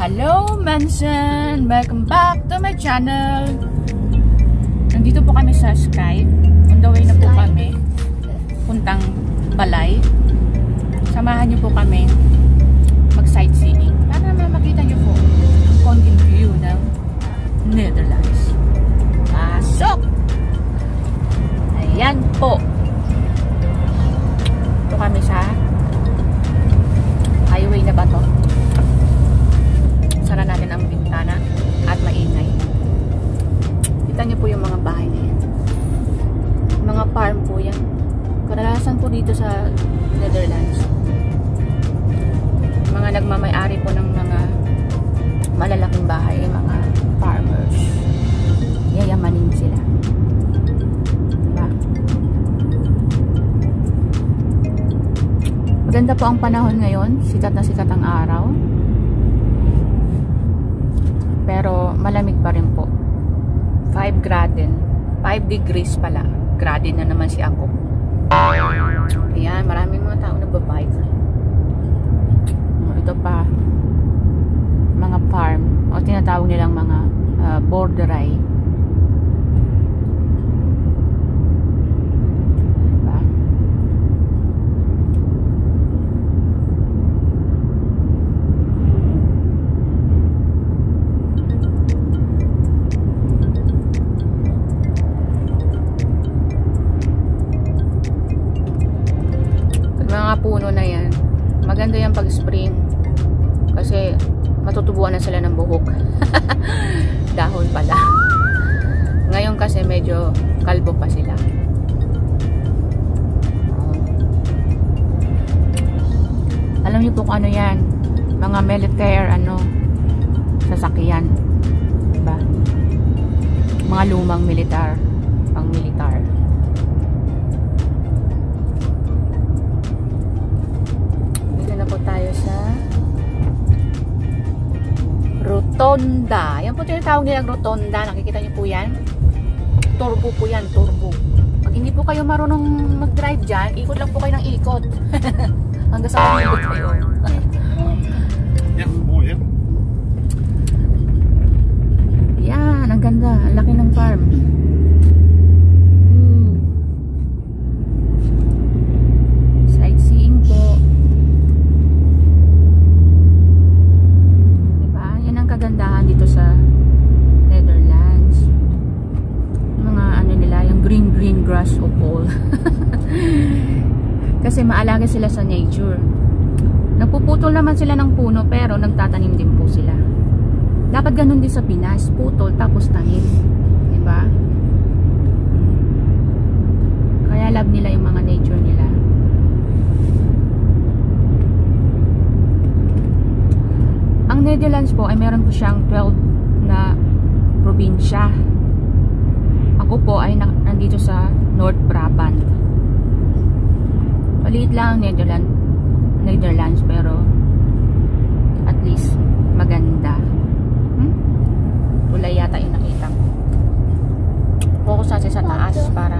Hello, Manson! Welcome back to my channel! Nandito po kami sa Skype. On the way na po kami. Puntang Balay. Samahan niyo po kami mag-sightseeing. Para naman makita niyo po ang konting view ng Netherlands. Pasok! Ayan po. Ito kami sa highway na ba Kita niyo po yung mga bahay na yan. Mga farm po yan. Kadalasan po dito sa Netherlands. Mga nagmamay-ari po ng mga malalaking bahay, mga farmers. Yayamanin sila. Diba? Maganda po ang panahon ngayon. Sikat na sikat ang araw. Pero malamig pa rin po. 5 graden. 5 degrees pala. Graden na naman si ako. Ayan, maraming mga tao nagbabike. Ito pa. Mga farm. O tinatawag nilang mga uh, borderay. Rotonda. Yan po tinatawag nilang Rotonda. Nakikita niyo po yan. Turbo po yan, turbo. Pag hindi po kayo marunong mag-drive dyan, ikot lang po kayo ng ikot. Hanggang sa ikot kayo. Ja, mooi hè? Yan, ang ganda. Ang laki ng farm. Mm. Sightseeing po. Diba? Yan ang kagandahan dito sa Netherlands. Mga ano nila, yung green green grass of all. Kasi maalaga sila sa nature. Nagpuputol naman sila ng pero nagtatanim din po sila. Dapat ganun din sa Pinas, putol tapos tanim. 'Di ba? Kaya love nila yung mga nature nila. Ang Netherlands po ay meron po siyang 12 na probinsya. Ako po ay na- nandito sa North Brabant. Maliit lang ang Netherlands, Netherlands pero least maganda. Hmm? Kulay yata yung nakita ko. Focus natin sa taas para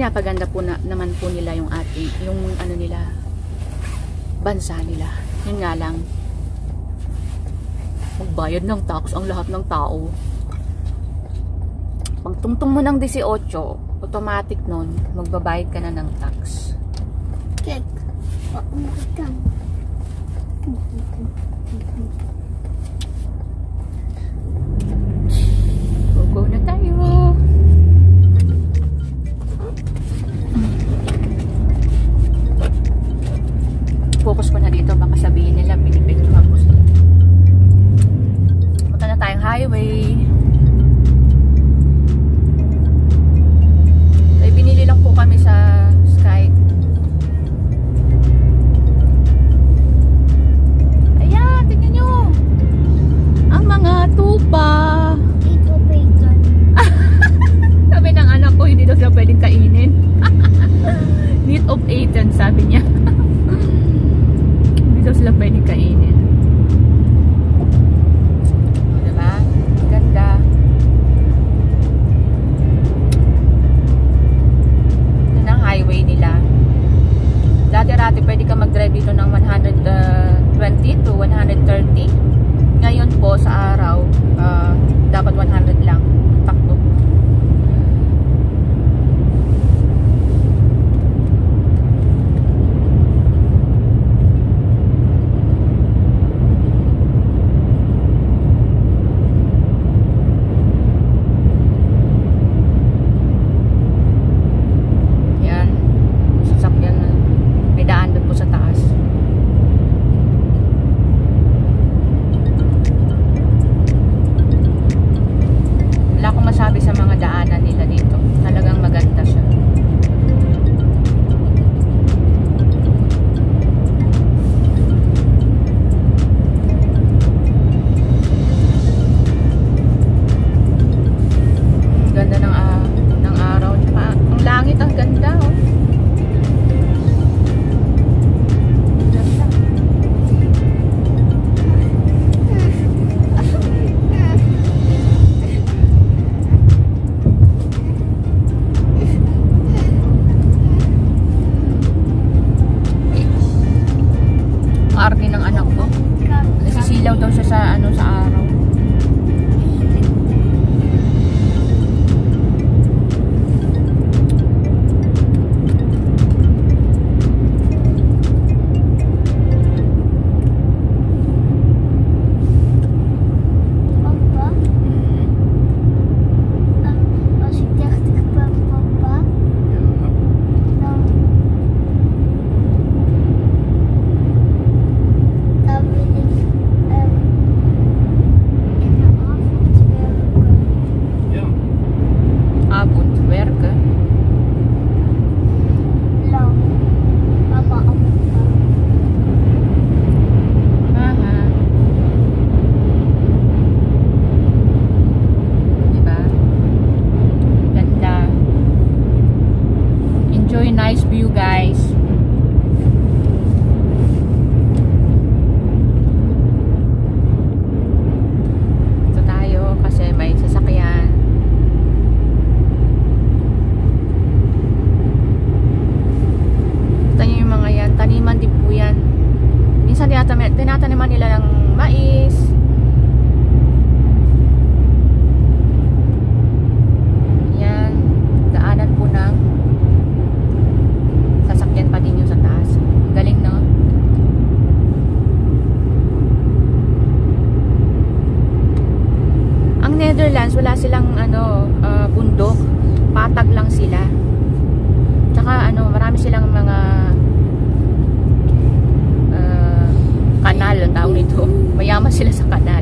Pinapaganda po na, naman po nila yung ating, yung ano nila, bansa nila. Yun nga lang, magbayad ng tax ang lahat ng tao. Pag tungtong mo ng 18, automatic nun, magbabayad ka na ng tax. Kijk, wat moet sa araw, uh, dapat 100 lang. sila sa kanal.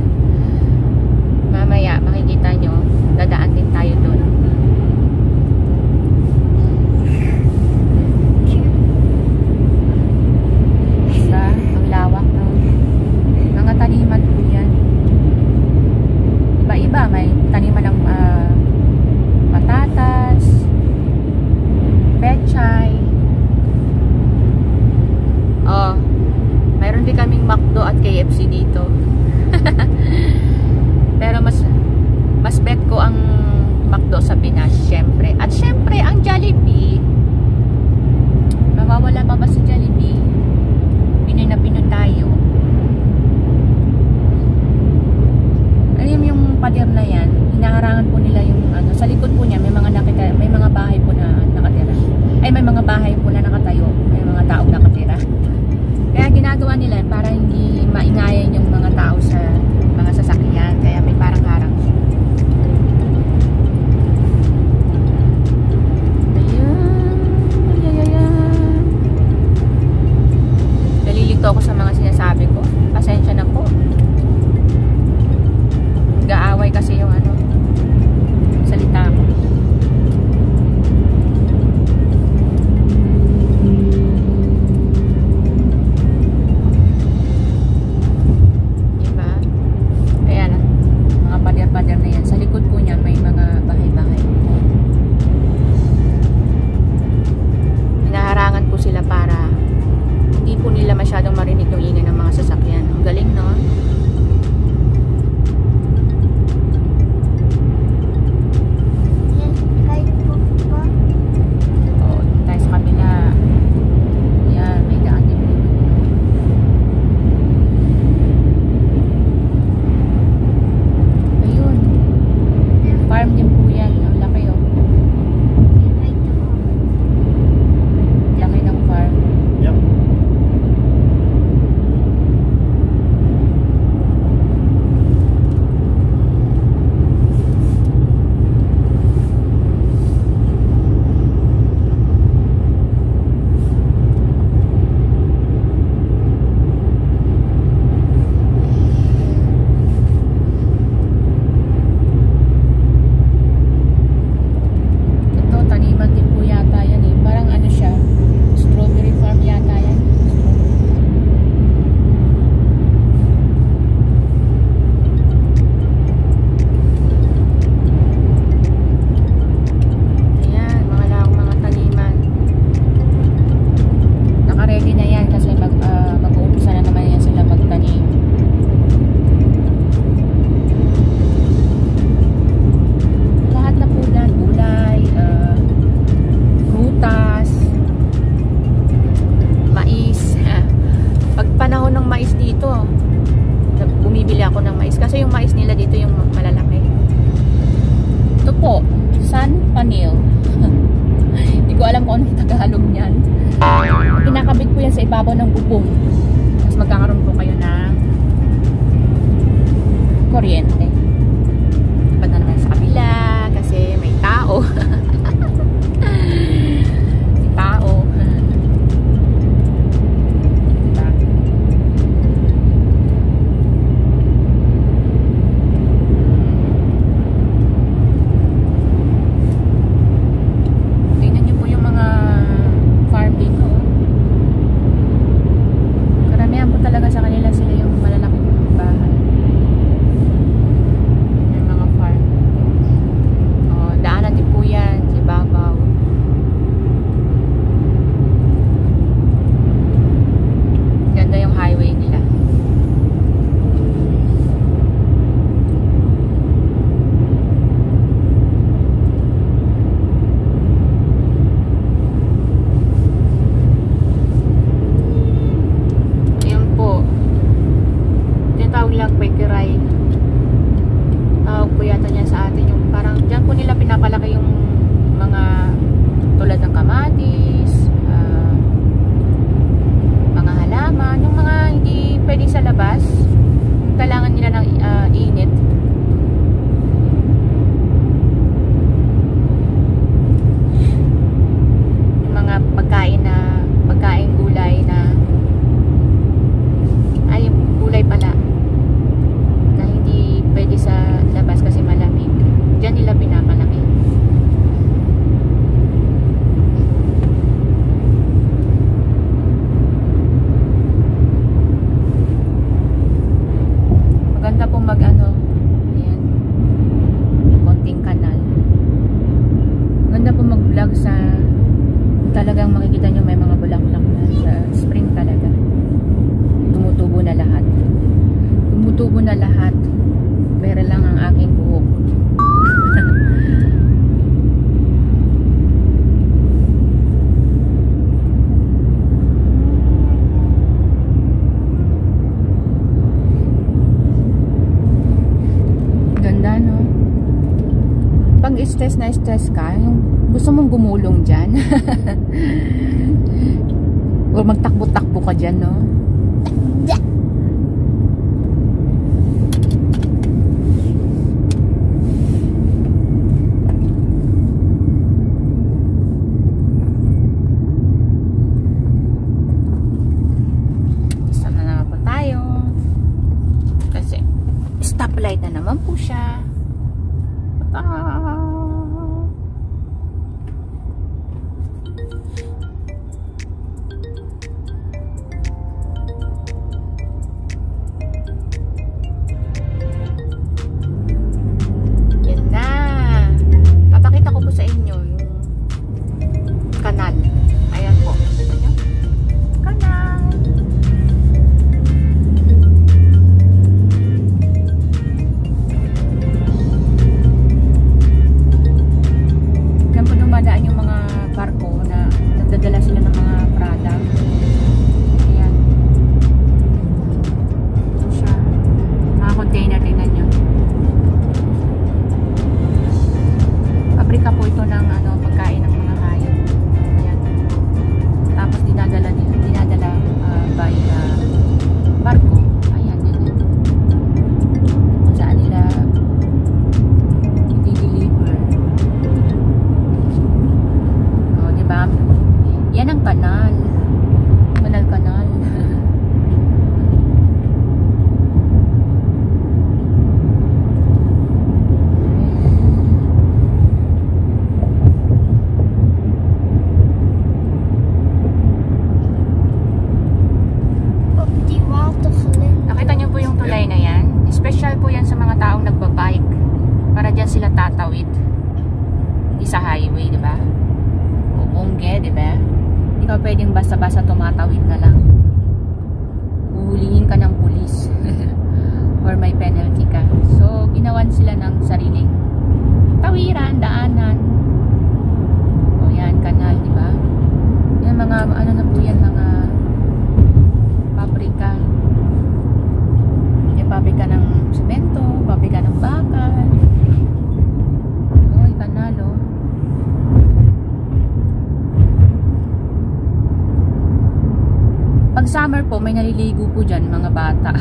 Po, may naliligo po dyan, mga bata.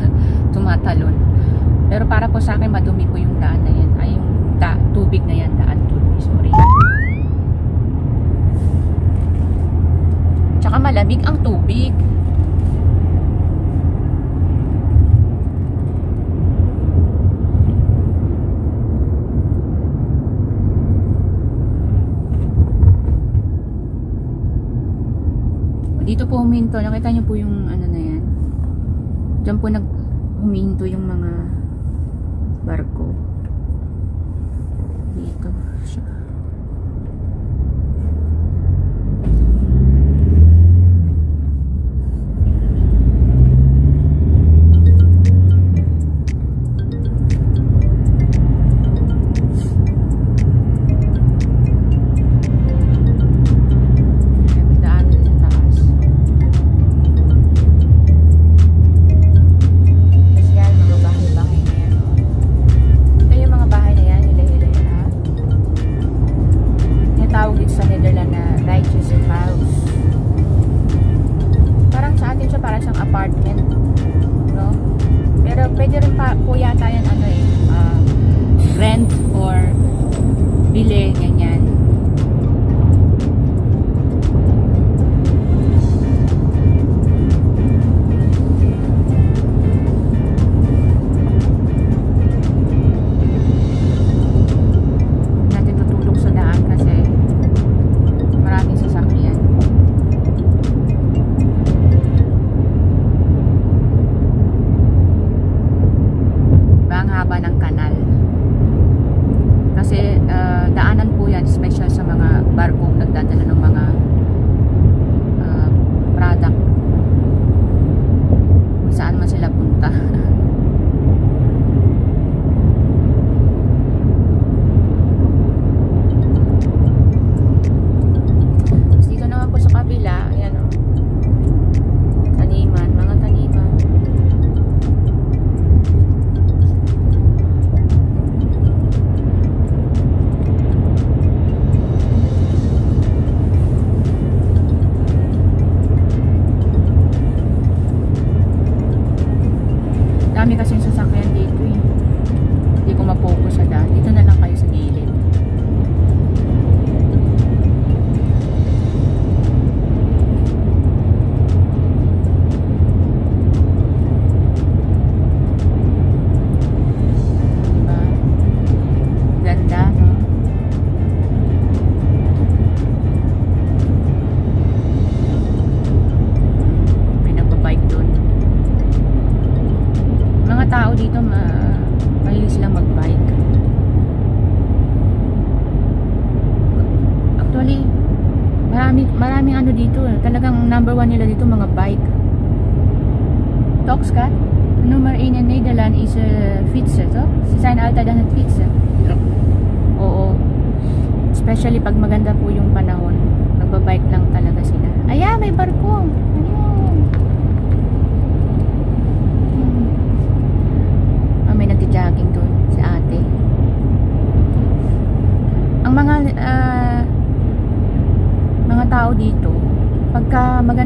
Tumatalon. Pero para po sa akin, madumi po yung daan na yan. Ay, yung da, tubig na yan, daan tuloy. Sorry. Tsaka malamig ang tubig. Dito po huminto. Nakita niyo po yung ano na yan. Diyan po nag huminto yung mga barko. Apartment. No? Pero pwede rin pa po yata yan ano eh, ah, rent or bili, ganyan. пока.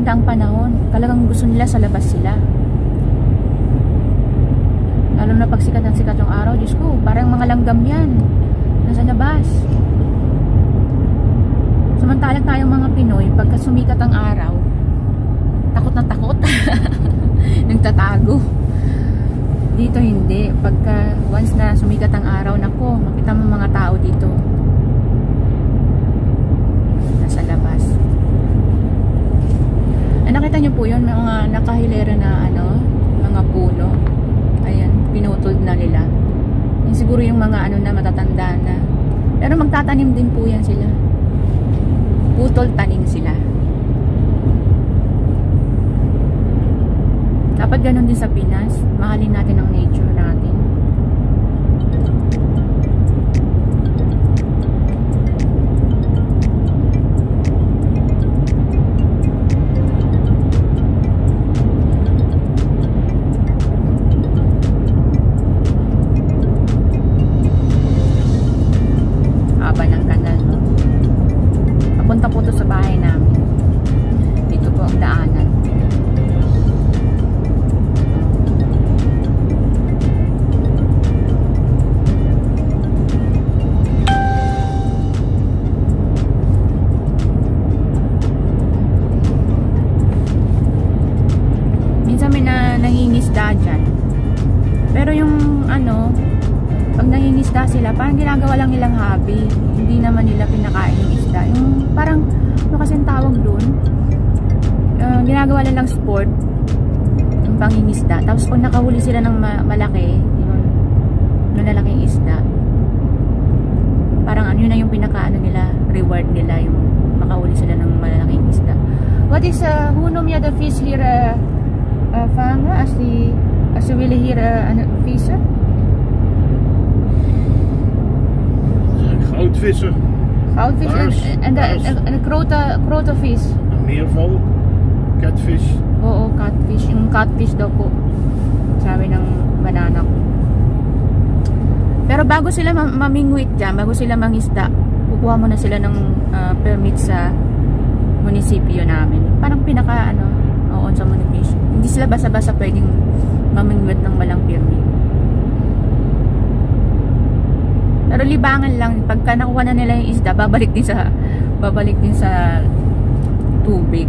Maganda ang panahon, talagang gusto nila sa labas sila. Lalo na pag sikat ng sikat yung araw, Diyos ko, parang mga langgam yan. Nasa labas. Samantalang tayong mga Pinoy, pagka sumikat ang araw, takot na takot. Nagtatago. Dito hindi. Pagka once na sumikat ang araw, nako, makita mo mga tao dito. Nasa labas. Eh, nakita niyo po yun, may mga nakahilera na ano, mga puno. Ayan, pinutol na nila. Yung siguro yung mga ano na matatanda na. Pero magtatanim din po yan sila. Putol tanim sila. Dapat ganun din sa Pinas. Mahalin natin ang nature hobby. Hindi naman nila pinakain yung isda. Yung parang, ano kasing tawag doon? Uh, ginagawa nilang sport. Yung pangingisda. Tapos pag nakahuli sila ng ma- malaki, yun, malalaking isda. Parang ano yun na yung pinakaano nila, reward nila, yung makahuli sila ng malalaking isda. What is, uh, who know the fish here, uh, uh, Fanga, as the, as the really here, uh, fisher? Goudvissen, Goudvis en, Baars, en, de, en, en de grote, grote vis. een meerval, catfish. Oo, catfish. Yung catfish daw po. Sabi ng banana ko. Pero bago sila ma- mamingwit dyan, bago sila mangisda, kukuha muna sila ng ah, permit sa munisipyo namin. Parang pinaka ano, oo, sa munisipyo. Hindi sila basa-basa pwedeng mamingwit ng walang permit. Pero libangan lang, pagka nakuha na nila yung isda, babalik din sa babalik din sa tubig.